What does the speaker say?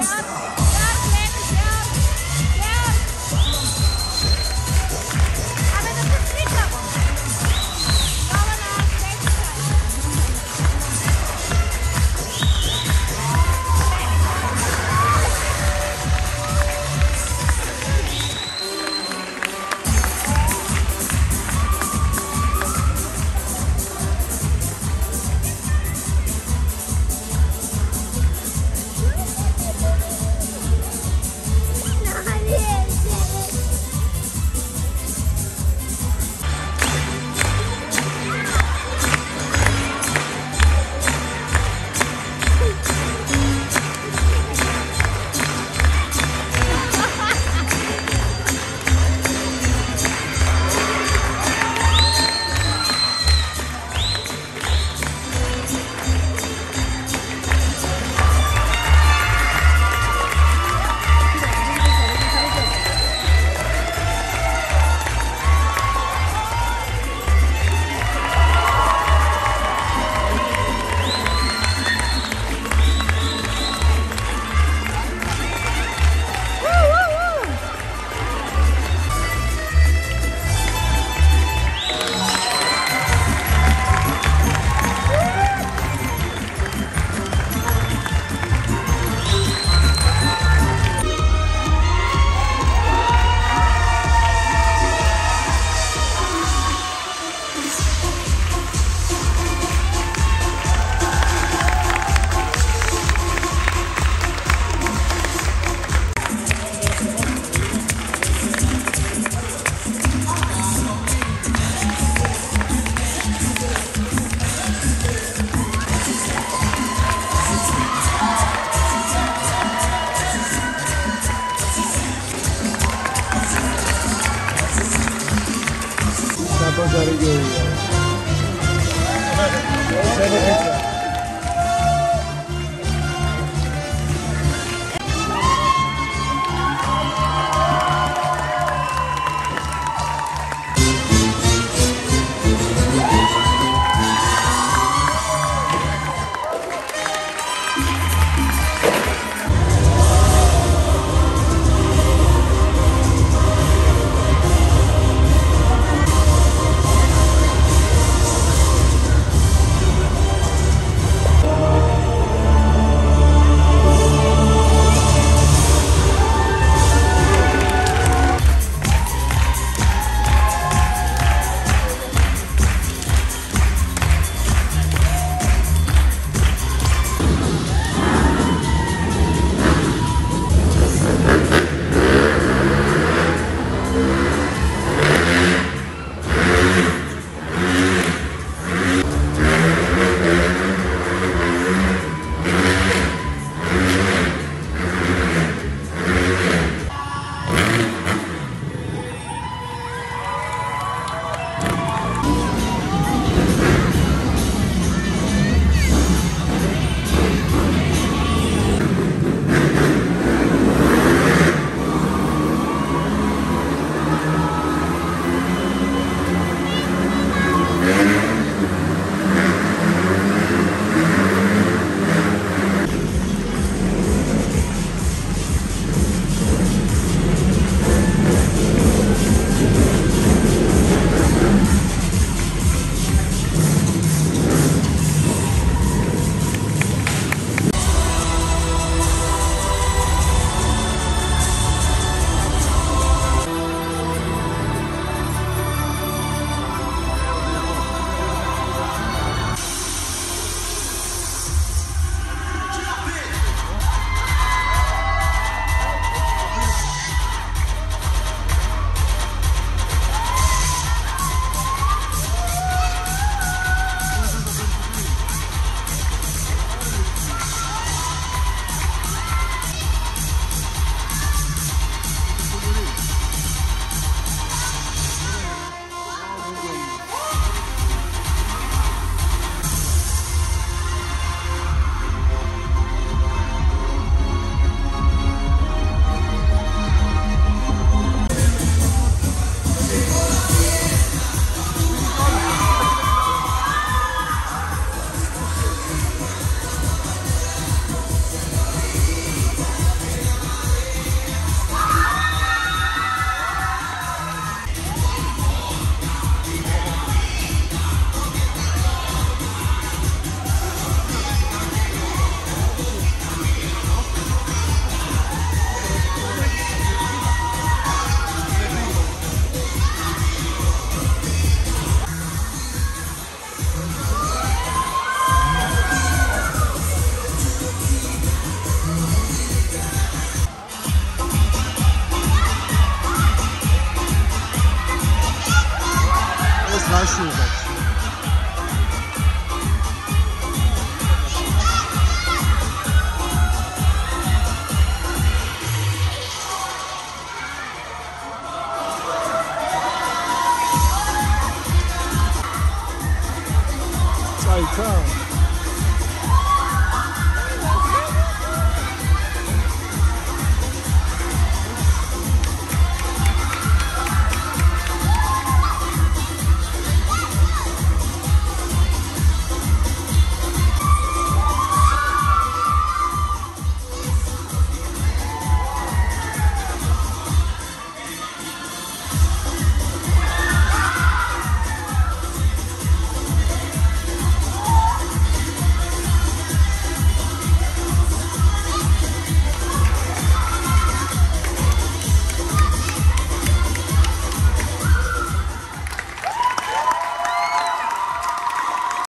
Superstar. bunları görüyor.